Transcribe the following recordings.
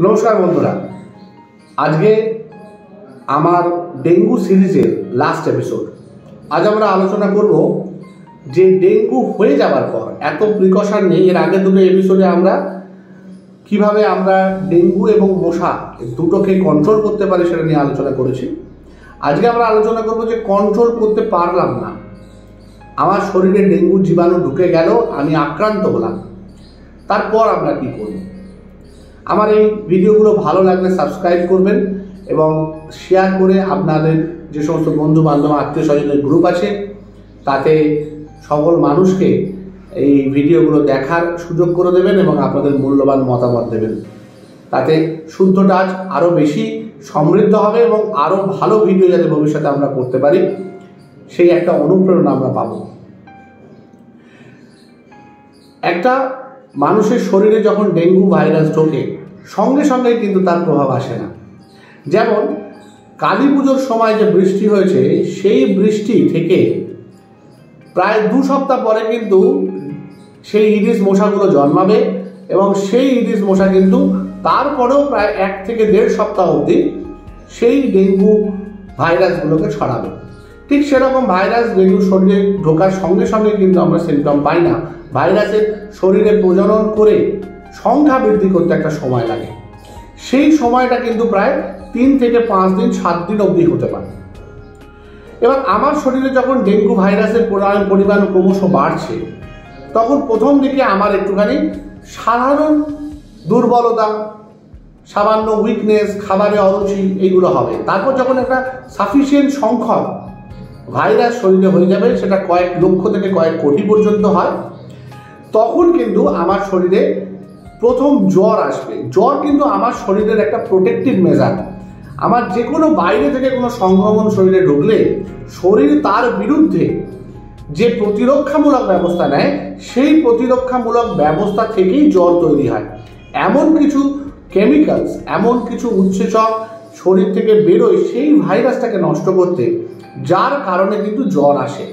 নমস্কার বন্ধুরা। আজকে আমার ডেঙ্গু সিরিজের লাস্ট এপিসোড আজ আমরা আলোচনা করব যে ডেঙ্গু হয়ে যাওয়ার পর, এত প্রিকশন নেই, এর আগে দুটো এপিসোডে আমরা কীভাবে আমরা ডেঙ্গু এবং মশা দুটোকে কন্ট্রোল করতে পারি সেটা নিয়ে আলোচনা করেছি। আজকে আমরা আলোচনা করব যে কন্ট্রোল করতে পারলাম না। আমার শরীরে ডেঙ্গু জীবাণু ঢুকে গেল, আমি আক্রান্ত হলাম। তারপর আমরা কি করব? আমার এই ভিডিওগুলো ভালো লাগলে সাবস্ক্রাইব করবেন এবং শেয়ার করে আপনাদের যে সমস্ত বন্ধু বান্ধব আত্মীয় স্বজনের গ্রুপ আছে, তাতে সকল মানুষকে এই ভিডিওগুলো দেখার সুযোগ করে দেবেন এবং আপনাদের মূল্যবান মতামত দেবেন। তাতে শুদ্ধ টাচ আরও বেশি সমৃদ্ধ হবে এবং আরও ভালো ভিডিও যাতে ভবিষ্যতে আমরা করতে পারি, সেই একটা অনুপ্রেরণা আমরা পাব। একটা মানুষের শরীরে যখন ডেঙ্গু ভাইরাস ঢোকে সঙ্গে সঙ্গে কিন্তু তার প্রভাব আসে না। যেমন, কালী পুজোর সময় যে বৃষ্টি হয়েছে, সেই বৃষ্টি থেকে প্রায় দু সপ্তাহ পরে কিন্তু সেই ইডিস মশাগুলো জন্মাবে এবং সেই ইডিস মশা কিন্তু তারপরেও প্রায় এক থেকে দেড় সপ্তাহ অবধি সেই ডেঙ্গু ভাইরাসগুলোকে ছড়াবে। ঠিক সেরকম ভাইরাস ডেঙ্গু শরীরে ঢোকার সঙ্গে সঙ্গে কিন্তু আমরা সিমটম পাই না। ভাইরাসের শরীরে প্রজনন করে সংখ্যা বৃদ্ধি করতে একটা সময় লাগে। সেই সময়টা কিন্তু প্রায় তিন থেকে পাঁচ দিন, সাত দিন অবধি হতে পারে। এবার আমার শরীরে যখন ডেঙ্গু ভাইরাসের পরিমাণ পরিমাণ ক্রমশ বাড়ছে, তখন প্রথম দিকে আমার একটুখানি সাধারণ দুর্বলতা, সামান্য উইকনেস খাবারে অরুচি এইগুলো হবে। তারপর যখন একটা সাফিসিয়েন্ট সংখ্যক ভাইরাস শরীরে হয়ে যাবে, সেটা কয়েক লক্ষ থেকে কয়েক কোটি পর্যন্ত হয়, তখন কিন্তু আমার শরীরে প্রথম জ্বর আসবে। জ্বর কিন্তু আমার শরীরের একটা প্রোটেক্টিভ মেজার আমার যে কোনো বাইরে থেকে কোনো সংক্রমণ শরীরে ঢুকলে, শরীর তার বিরুদ্ধে যে প্রতিরক্ষামূলক ব্যবস্থা নেয়, সেই প্রতিরক্ষামূলক ব্যবস্থা থেকেই জ্বর তৈরি হয়। এমন কিছু কেমিক্যালস এমন কিছু উৎসেচক শরীর থেকে বেরোয়, সেই ভাইরাসটাকে নষ্ট করতে, যার কারণে কিন্তু জ্বর আসে।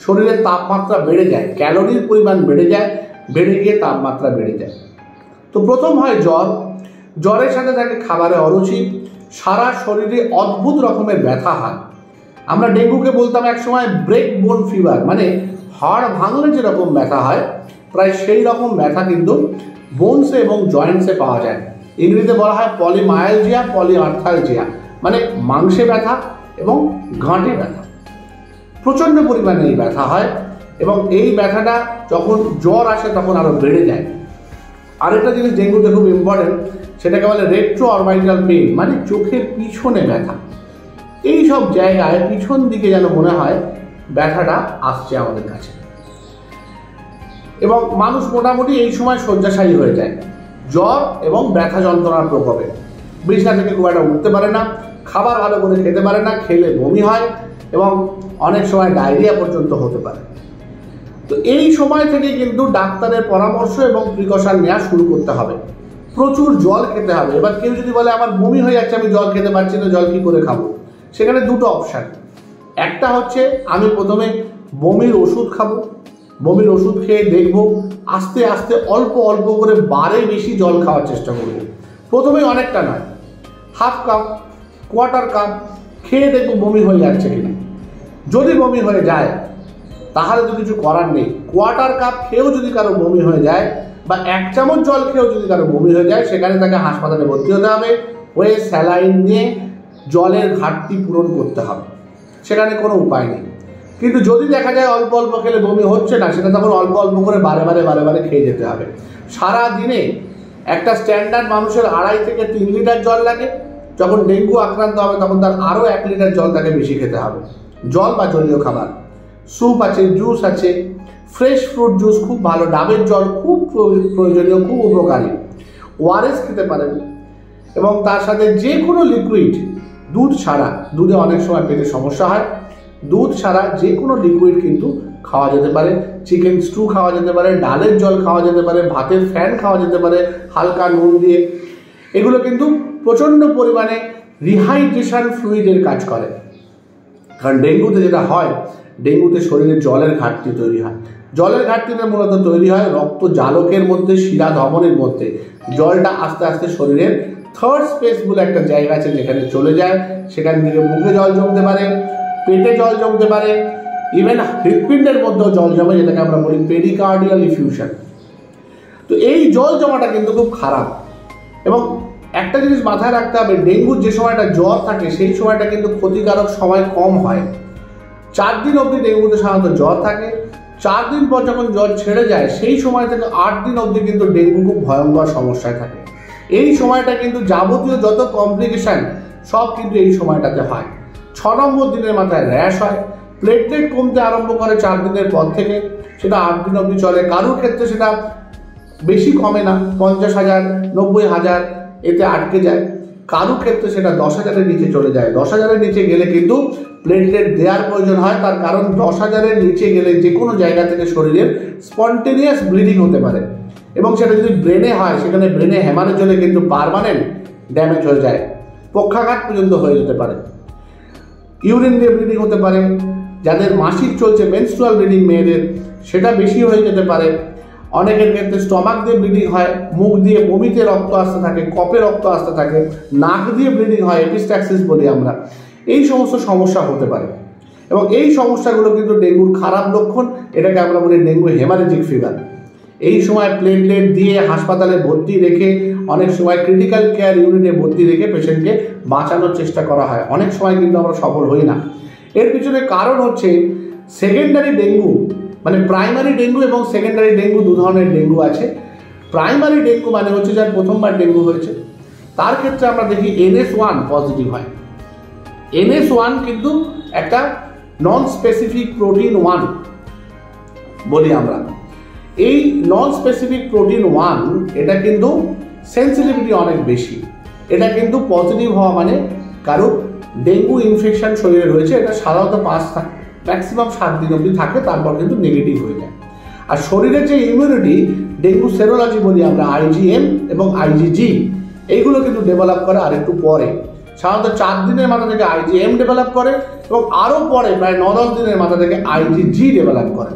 শরীরের তাপমাত্রা বেড়ে যায়, ক্যালোরির পরিমাণ বেড়ে যায়, বেড়ে গিয়ে তাপমাত্রা বেড়ে যায়। তো প্রথম হয় জ্বর। জ্বরের সাথে থাকে খাবারে অরুচি, সারা শরীরে অদ্ভুত রকমের ব্যথা হয়। আমরা ডেঙ্গুকে বলতাম এক সময় ব্রেক বোন ফিভার মানে হাড় ভাঙলে যেরকম ব্যথা হয়, প্রায় সেই রকম ব্যথা কিন্তু বোনসে এবং জয়েন্টসে পাওয়া যায়। ইংরেজিতে বলা হয় পলিমায়ালজিয়া পলিআর্থালজিয়া মানে মাংসে ব্যথা এবং গাঁটে ব্যথা। প্রচণ্ড পরিমাণে এই ব্যথা হয় এবং এই ব্যথাটা যখন জ্বর আসে তখন আরও বেড়ে যায়। আরেকটা জিনিস ডেঙ্গুতে খুব ইম্পর্টেন্ট সেটাকে বলে রেট্রো অরবাইটাল পেন মানে চোখের পিছনে ব্যথা। এই সব জায়গায় পিছন দিকে যেন মনে হয় ব্যথাটা আসছে আমাদের কাছে। এবং মানুষ মোটামুটি এই সময় শয্যাশায়ী হয়ে যায়। জ্বর এবং ব্যথা যন্ত্রণার প্রকোপে। বিছনা থেকে খুব একটা উঠতে পারে না, খাবার ভালো করে খেতে পারে না, খেলে বমি হয় এবং অনেক সময় ডায়রিয়া পর্যন্ত হতে পারে। তো এই সময় থেকে কিন্তু ডাক্তারের পরামর্শ এবং প্রিকশন নেওয়া শুরু করতে হবে। প্রচুর জল খেতে হবে। এবার কেউ যদি বলে, আমার বমি হয়ে যাচ্ছে, আমি জল খেতে পারছি না, জল কি করে খাব? সেখানে দুটো অপশান একটা হচ্ছে, আমি প্রথমে বমির ওষুধ খাব। বমির ওষুধ খেয়ে দেখব, আস্তে আস্তে অল্প অল্প করে বারে বেশি জল খাওয়ার চেষ্টা করব। প্রথমে অনেকটা নয়। হাফ কাপ কোয়ার্টার কাপ খেয়ে দেখব বমি হয়ে যাচ্ছে কিনা। যদি বমি হয়ে যায় তাহলে তো কিছু করার নেই। কোয়ার্টার কাপ খেয়েও যদি কারও বমি হয়ে যায় বা এক চামচ জল খেয়েও যদি কারও বমি হয়ে যায়, সেখানে তাকে হাসপাতালে ভর্তি হতে হবে। হয়ে স্যালাইন নিয়ে জলের ঘাটতি পূরণ করতে হবে। সেখানে কোনো উপায় নেই। কিন্তু যদি দেখা যায় অল্প অল্প খেলে বমি হচ্ছে না, সেটা তখন অল্প অল্প করে বারে বারে বারে বারে খেয়ে যেতে হবে। সারা দিনে একটা স্ট্যান্ডার্ড মানুষের আড়াই থেকে তিন লিটার জল লাগে। যখন ডেঙ্গু আক্রান্ত হবে, তখন তার আরও এক লিটার জল তাকে বেশি খেতে হবে। জল বা জলীয় খাবার। স্যুপ আছে জুস আছে ফ্রেশ ফ্রুট জুস খুব ভালো, ডাবের জল, খুব প্রয়োজনীয়, খুব উপকারী। ওআরএস খেতে পারেন এবং তার সাথে যে কোনো লিকুইড দুধ ছাড়া, দুধে অনেক সময় পেটে সমস্যা হয়, দুধ ছাড়া যে কোনো লিকুইড কিন্তু খাওয়া যেতে পারে। চিকেন স্টু খাওয়া যেতে পারে, ডালের জল খাওয়া যেতে পারে, ভাতের ফ্যান খাওয়া যেতে পারে, হালকা নুন দিয়ে। এগুলো কিন্তু প্রচণ্ড পরিমাণে রিহাইড্রেশন ফ্লুইডের কাজ করে। কারণ ডেঙ্গুতে যেটা হয় ডেঙ্গুতে শরীরে জলের ঘাটতি তৈরি হয়। জলের ঘাটতিতে মূলত তৈরি হয় রক্ত জালকের মধ্যে, শিরা ধমনের মধ্যে। জলটা আস্তে আস্তে শরীরের থার্ড স্পেস বলে একটা জায়গা আছে যেখানে চলে যায়। সেখান থেকে মুখে জল জমতে পারে, পেটে জল জমতে পারে ইভেন হৃৎপিণ্ডের মধ্যেও জল জমে, যেটাকে আমরা বলি পেরিকার্ডিয়াল ইফিউশন তো এই জল জমাটা কিন্তু খুব খারাপ। এবং একটা জিনিস মাথায় রাখতে হবে, ডেঙ্গুর যে সময়টা জ্বর থাকে, সেই সময়টা কিন্তু ক্ষতিকারক সময় কম হয়। চার দিন অবধি ডেঙ্গুতে সাধারণত জ্বর থাকে। চার দিন পর যখন জ্বর ছেড়ে যায়, সেই সময় থেকে আট দিন অবধি কিন্তু ডেঙ্গু খুব ভয়ঙ্কর সমস্যায় থাকে। এই সময়টা কিন্তু যাবতীয় যত কমপ্লিকেশন সব কিন্তু এই সময়টাতে হয়। ছ নম্বর দিনের মাথায় র্যাশ হয়। প্লেটলেট কমতে আরম্ভ করে চার দিনের পর থেকে। সেটা আট দিন অবধি চলে। কারোর ক্ষেত্রে সেটা বেশি কমে না। পঞ্চাশ হাজার, নব্বই হাজার এতে আটকে যায়। কারও ক্ষেত্রে সেটা দশ হাজারের নিচে চলে যায়। দশ হাজারের নিচে গেলে কিন্তু প্লেটলেট দেওয়ার প্রয়োজন হয়, তার কারণ দশ হাজারের নিচে গেলে যে কোনো জায়গা থেকে শরীরের স্পন্টেনিয়াস ব্লিডিং হতে পারে। এবং সেটা যদি ব্রেনে হয়, সেখানে ব্রেনে হ্যামারেজ হলে কিন্তু পারমানেন্ট ড্যামেজ হয়ে যায়। পক্ষাঘাত পর্যন্ত হয়ে যেতে পারে। ইউরিন দিয়ে ব্লিডিং হতে পারে। যাদের মাসিক চলছে মেনস্ট্রুয়াল ব্লিডিং মেয়েদের, সেটা বেশি হয়ে যেতে পারে। অনেকের ক্ষেত্রে স্টমাক দিয়ে ব্লিডিং হয়, মুখ দিয়ে বমিতে রক্ত আসতে থাকে, কপে রক্ত আসতে থাকে, নাক দিয়ে ব্লিডিং হয় এপিস্ট্যাক্সিস বলি আমরা। এই সমস্ত সমস্যা হতে পারে। এবং এই সমস্যাগুলো কিন্তু ডেঙ্গুর খারাপ লক্ষণ, এটাকে আমরা বলি ডেঙ্গু হেমারেজিক ফিভার এই সময় প্লেটলেট দিয়ে হাসপাতালে ভর্তি রেখে, অনেক সময় ক্রিটিক্যাল কেয়ার ইউনিটে ভর্তি রেখে পেশেন্টকে বাঁচানোর চেষ্টা করা হয়। অনেক সময় কিন্তু আমরা সফল হই না। এর পিছনে কারণ হচ্ছে সেকেন্ডারি ডেঙ্গু মানে প্রাইমারি ডেঙ্গু এবং সেকেন্ডারি ডেঙ্গু দু ধরনের ডেঙ্গু আছে। প্রাইমারি ডেঙ্গু মানে হচ্ছে যার প্রথমবার ডেঙ্গু হয়েছে। তার ক্ষেত্রে আমরা দেখি এনএস ওয়ান পজিটিভ হয়। এনএস ওয়ান কিন্তু একটা নন স্পেসিফিক প্রোটিন ওয়ান বলি আমরা। এই নন স্পেসিফিক প্রোটিন ওয়ান এটা কিন্তু সেন্সিটিভিটি অনেক বেশি। এটা কিন্তু পজিটিভ হওয়া মানে কারও ডেঙ্গু ইনফেকশন শরীরে রয়েছে, এটা সাধারণত পাঁচ ম্যাক্সিমাম সাত দিন অবধি থাকে, তারপর কিন্তু নেগেটিভ হয়ে যায়। আর শরীরের যে ইমিউনিটি ডেঙ্গু সেরোলজি বলি আমরা আইজিএম এবং আইজিজি এইগুলো কিন্তু ডেভেলপ করে আরেকটু পরে। সাধারণত চার দিনের মাথা থেকে আইজিএম ডেভেলপ করে এবং আরও পরে প্রায় ন দশ দিনের মাথা থেকে আইজিজি ডেভেলপ করে।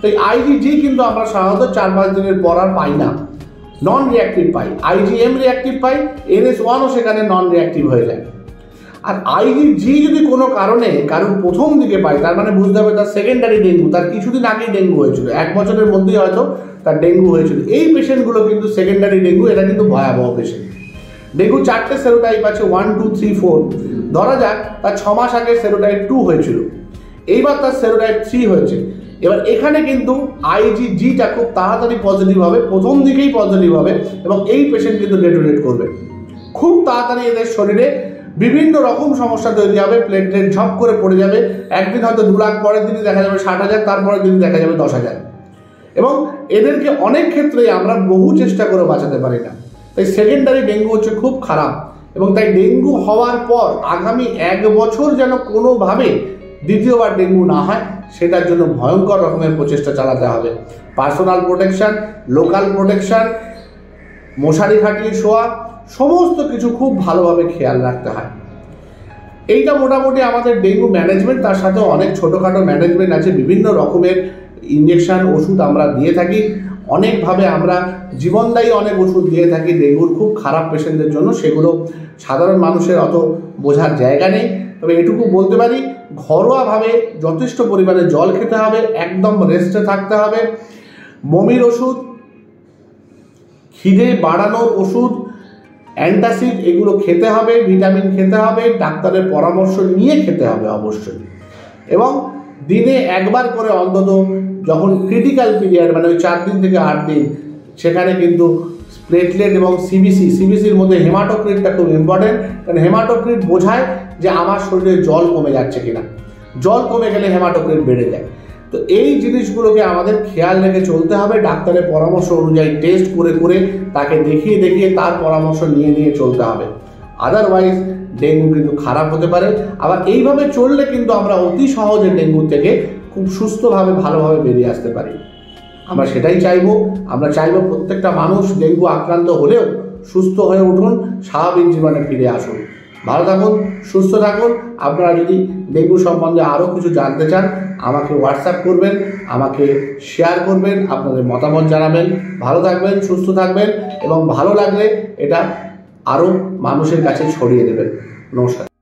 তো এই আইজিজি কিন্তু আমরা সাধারণত চার পাঁচ দিনের পর আর পাই না। নন রিয়াক্টিভ পাই আইজিএম রিয়াক্টিভ পাই এনএস ওয়ানও সেখানে নন রিয়াক্টিভ হয়ে যায়। আর আইজিজি যদি কোনো কারণে কারণ প্রথম দিকে পায়, তার মানে বুঝতে হবে তার সেকেন্ডারি ডেঙ্গু তার কিছুদিন আগেই ডেঙ্গু হয়েছিল। এক বছরের মধ্যেই হয়তো তার ডেঙ্গু হয়েছিল। এই পেশেন্টগুলো কিন্তু সেকেন্ডারি ডেঙ্গু এটা কিন্তু ভয়াবহ পেশেন্ট ডেঙ্গু চারটে সেরোটাইপ আছে ওয়ান টু থ্রি ফোর ধরা যাক, তার ছ মাস আগে সেরোটাইপ টু হয়েছিল। এইবার তার সেরোটাইপ থ্রি হয়েছে। এবার এখানে কিন্তু আইজিজিটা খুব তাড়াতাড়ি পজিটিভ হবে, প্রথম দিকেই পজিটিভ হবে, এবং এই পেশেন্ট কিন্তু ডেটোরেট করবে। খুব তাড়াতাড়ি এদের শরীরে বিভিন্ন রকম সমস্যা তৈরি হবে প্লেন ট্রেন ঝপ করে পড়ে যাবে। একদিন হয়তো দু লাখ, পরের দিনই দেখা যাবে ষাট হাজার, তারপরের দিন দেখা যাবে দশ হাজার। এবং এদেরকে অনেক ক্ষেত্রেই আমরা বহু চেষ্টা করে বাঁচাতে পারি না। তাই সেকেন্ডারি ডেঙ্গু হচ্ছে খুব খারাপ। এবং তাই ডেঙ্গু হওয়ার পর আগামী এক বছর যেন কোনোভাবে দ্বিতীয়বার ডেঙ্গু না হয়, সেটার জন্য ভয়ঙ্কর রকমের প্রচেষ্টা চালাতে হবে। পার্সোনাল প্রোটেকশন লোকাল প্রোটেকশন মশারি খাটিয়ে শোয়া সমস্ত কিছু খুব ভালোভাবে খেয়াল রাখতে হয়। এইটা মোটামুটি আমাদের ডেঙ্গু ম্যানেজমেন্ট, তার সাথে অনেক ছোটোখাটো ম্যানেজমেন্ট আছে, বিভিন্ন রকমের ইঞ্জেকশান ওষুধ আমরা দিয়ে থাকি। অনেকভাবে আমরা জীবনদায়ী অনেক ওষুধ দিয়ে থাকি ডেঙ্গুর খুব খারাপ পেশেন্টদের জন্য, সেগুলো সাধারণ মানুষের অত বোঝার জায়গা নেই। তবে এটুকু বলতে পারি, ঘরোয়াভাবে যথেষ্ট পরিমাণে জল খেতে হবে, একদম রেস্টে থাকতে হবে। বমির ওষুধ, খিদে বাড়ানোর ওষুধ অ্যান্টাসিড, এগুলো খেতে হবে, ভিটামিন খেতে হবে, ডাক্তারের পরামর্শ নিয়ে খেতে হবে অবশ্যই। এবং দিনে একবার করে অন্তত যখন ক্রিটিক্যাল পিরিয়ড মানে ওই চার দিন থেকে আট দিন, সেখানে কিন্তু প্লেটলেট এবং সিবিসি সিবিসির মধ্যে হেমাটোক্রিটটা খুব ইম্পর্টেন্ট কারণ হেমাটোক্রিট বোঝায় যে আমার শরীরে জল কমে যাচ্ছে কিনা। জল কমে গেলে হেমাটোক্রিট বেড়ে যায়। তো এই জিনিসগুলোকে আমাদের খেয়াল রেখে চলতে হবে, ডাক্তারের পরামর্শ অনুযায়ী টেস্ট করে করে তাকে দেখিয়ে দেখিয়ে তার পরামর্শ নিয়ে নিয়ে চলতে হবে। আদারওয়াইজ ডেঙ্গু কিন্তু খারাপ হতে পারে। আবার এইভাবে চললে কিন্তু আমরা অতি সহজে ডেঙ্গু থেকে খুব সুস্থভাবে, ভালোভাবে বেরিয়ে আসতে পারি। আমরা সেটাই চাইব। আমরা চাইব প্রত্যেকটা মানুষ ডেঙ্গু আক্রান্ত হলেও সুস্থ হয়ে উঠুন, স্বাভাবিক জীবনে ফিরে আসুন। ভালো থাকুন, সুস্থ থাকুন। আপনারা যদি ডেঙ্গু সম্বন্ধে আরও কিছু জানতে চান, আমাকে হোয়াটসঅ্যাপ করবেন, আমাকে শেয়ার করবেন, আপনাদের মতামত জানাবেন। ভালো থাকবেন, সুস্থ থাকবেন এবং ভালো লাগলে এটা আরও মানুষের কাছে ছড়িয়ে দেবেন। নমস্কার।